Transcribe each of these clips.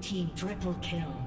team triple kill.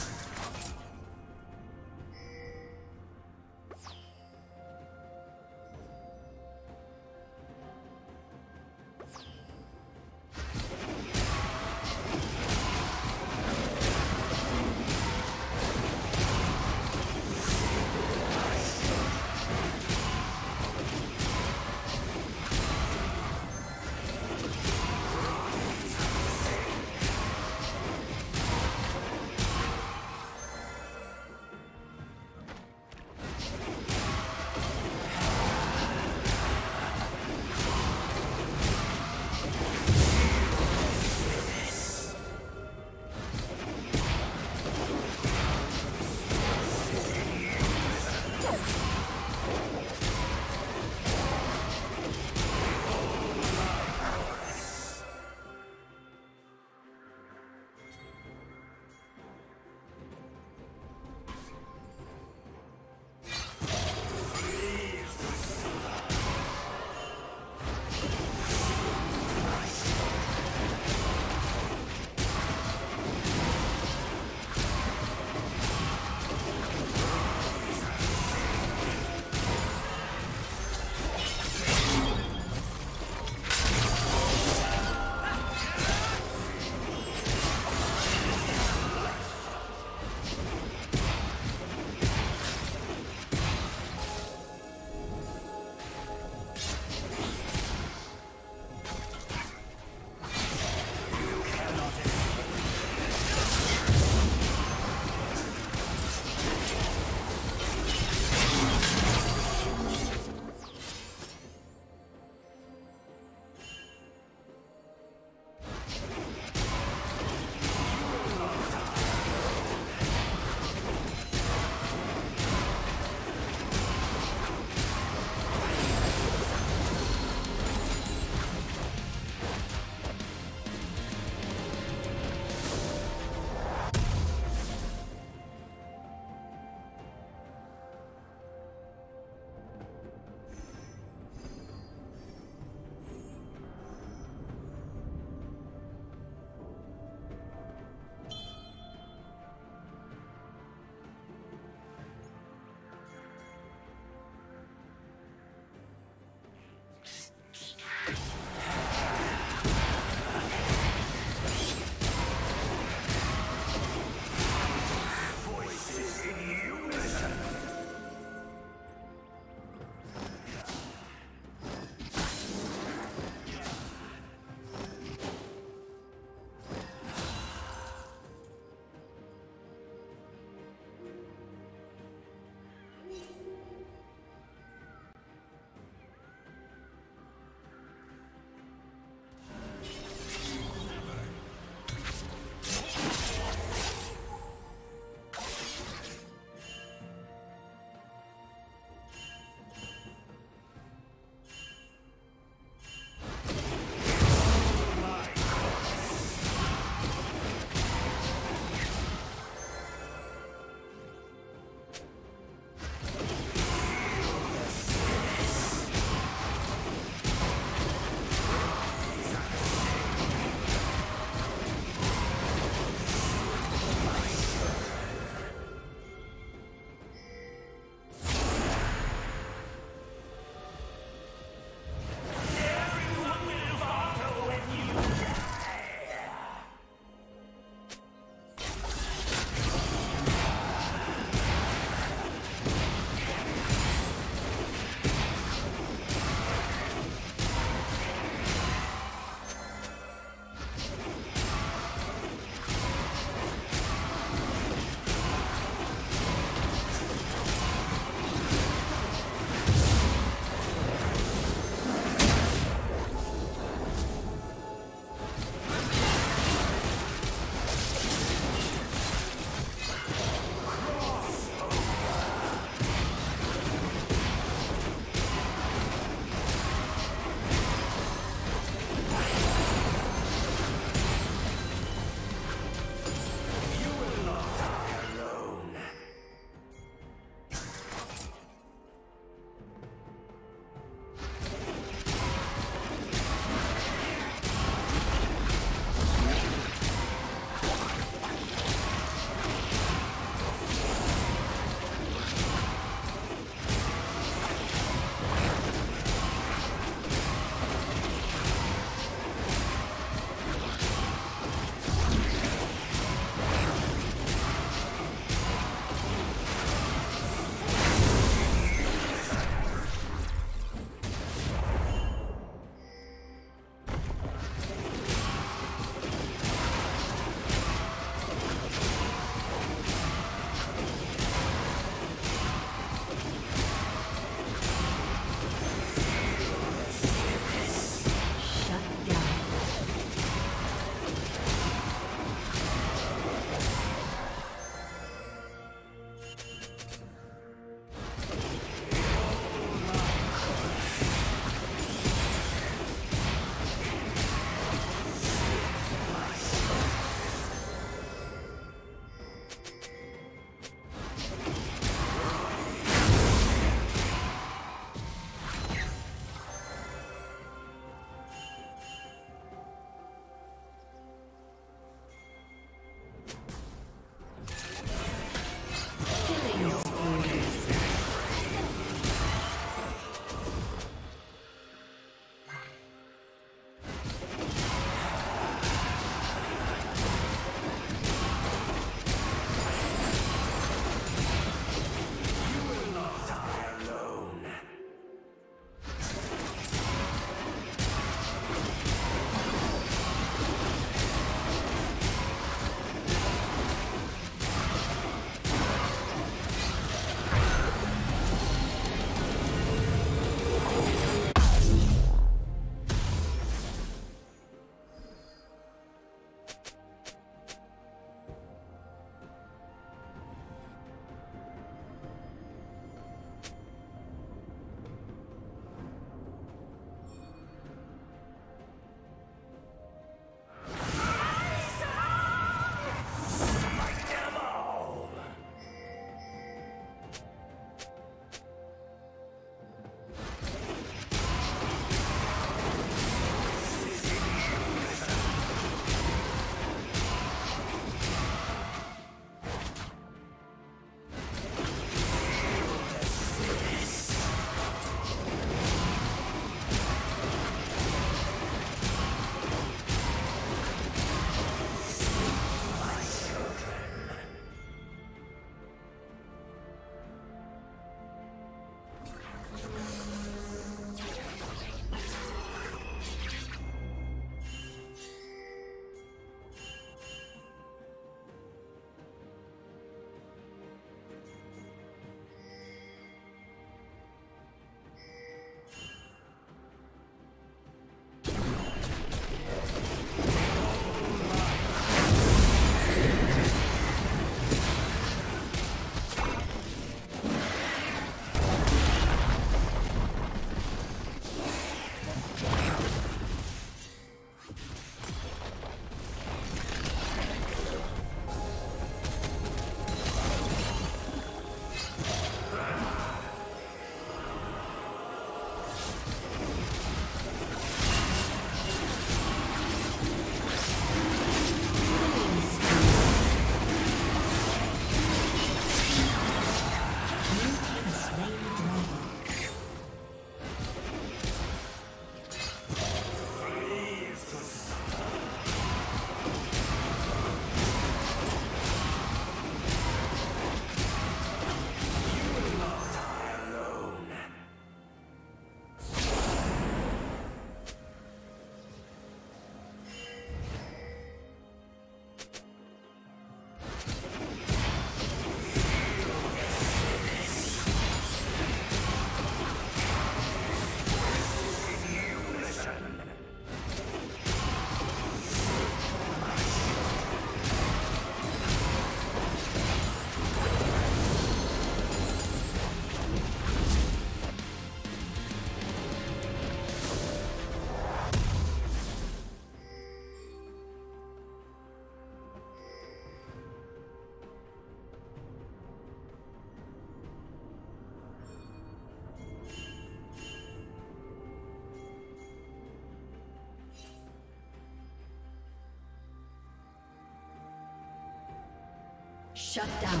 Shut down.